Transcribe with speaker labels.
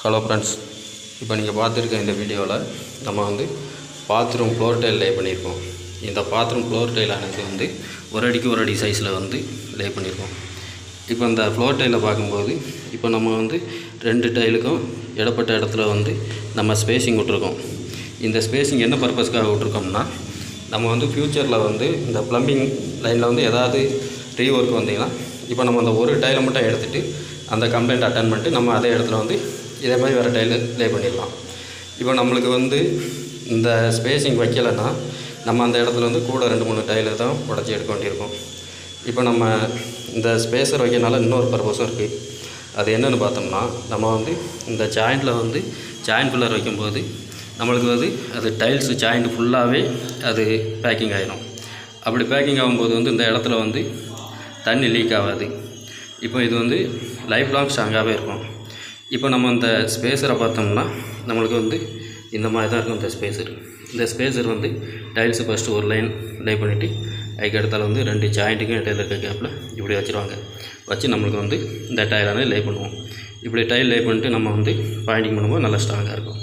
Speaker 1: Hello friends இப்போ நீங்கள் பார்த்துருக்க இந்த வீடியோவில் நம்ம வந்து பாத்ரூம் ஃப்ளோர் டைல் லே பண்ணியிருக்கோம் இந்த பாத்ரூம் ஃப்ளோர் டைலானது வந்து ஒரு அடிக்கு ஒரு அடி சைஸில் வந்து லே பண்ணியிருக்கோம் இப்போ இந்த ஃப்ளோர் டைலை பார்க்கும்போது இப்போ நம்ம வந்து ரெண்டு டைலுக்கும் இடப்பட்ட இடத்துல வந்து நம்ம ஸ்பேசிங் விட்ருக்கோம் இந்த ஸ்பேசிங் என்ன பர்பஸ்க்காக விட்ருக்கோம்னா நம்ம வந்து ஃப்யூச்சரில் வந்து இந்த ப்ளம்பிங் லைனில் வந்து ஏதாவது ரீஒர்க் வந்தீங்கன்னா இப்போ நம்ம அந்த ஒரு டைலை மட்டும் எடுத்துகிட்டு அந்த கம்ப்ளைண்ட் அட்டன் பண்ணிட்டு நம்ம அதே இடத்துல வந்து இதே மாதிரி வேறு டைலு லே பண்ணிடலாம். இப்போ நம்மளுக்கு வந்து இந்த ஸ்பேசிங் வைக்கலைன்னா நம்ம அந்த இடத்துல வந்து கூட ரெண்டு மூணு டைலு தான் உடச்சி எடுக்க வேண்டியிருக்கும். இப்போ நம்ம இந்த ஸ்பேசர் வைக்கிறனால இன்னொரு பர்பஸும் இருக்குது அது என்னென்னு பார்த்தோம்னா நம்ம வந்து இந்த ஜாயிண்டில் வந்து ஜாயிண்ட் பில்லர் வைக்கும்போது நம்மளுக்கு வந்து அது டைல்ஸு ஜாயிண்ட் ஃபுல்லாகவே அது பேக்கிங் ஆகிடும் அப்படி பேக்கிங் ஆகும்போது வந்து இந்த இடத்துல வந்து தண்ணி லீக் ஆகாது. இப்போ இது வந்து லைஃப் லாங் ஸ்ட்ராங்காகவே இருக்கும். இப்போ நம்ம இந்த ஸ்பேஸரை பார்த்தோம்னா நம்மளுக்கு வந்து இந்த மாதிரி தான் இருக்கும் இந்த ஸ்பேஸர் இந்த ஸ்பேஸர் வந்து டைல்ஸு ஃபஸ்ட்டு ஒரு லைன் லே பண்ணிவிட்டு அதுக்கு அடுத்தால வந்து ரெண்டு ஜாயிண்ட்டுக்கும் இடையில இருக்க கேப்பில் இப்படி வச்சுருவாங்க. வச்சு நம்மளுக்கு வந்து இந்த டைலானே லே பண்ணுவோம். இப்படி டைல் லே பண்ணிட்டு நம்ம வந்து பாயிண்டிங் பண்ணும்போது நல்லா ஸ்ட்ராங்காக இருக்கும்.